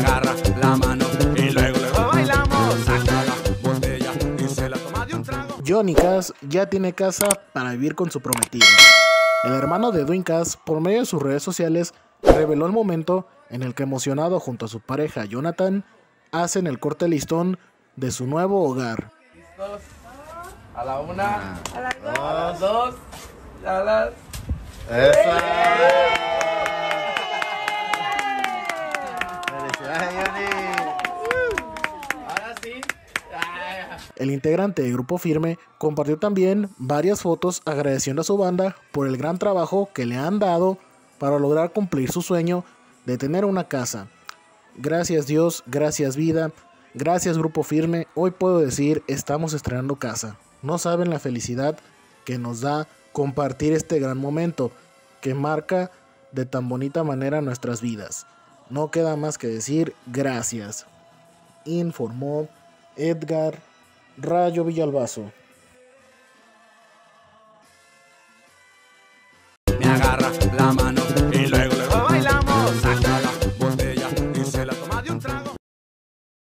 agarra la mano y luego luego bailamos. Saca la botella y se la toma de un trago. Johnny Cass ya tiene casa para vivir con su prometido. El hermano de Edwin Cass, por medio de sus redes sociales, reveló el momento en el que emocionado junto a su pareja Jonathan, hacen el corte listón de su nuevo hogar. Listos. A la una, a las dos, a las. El integrante de Grupo Firme compartió también varias fotos agradeciendo a su banda por el gran trabajo que le han dado para lograr cumplir su sueño de tener una casa. Gracias Dios, gracias vida, gracias Grupo Firme. Hoy puedo decir, estamos estrenando casa. No saben la felicidad que nos da compartir este gran momento que marca de tan bonita manera nuestras vidas. No queda más que decir gracias. Informó Edgar Rayo Villalbazo. Me agarra la mano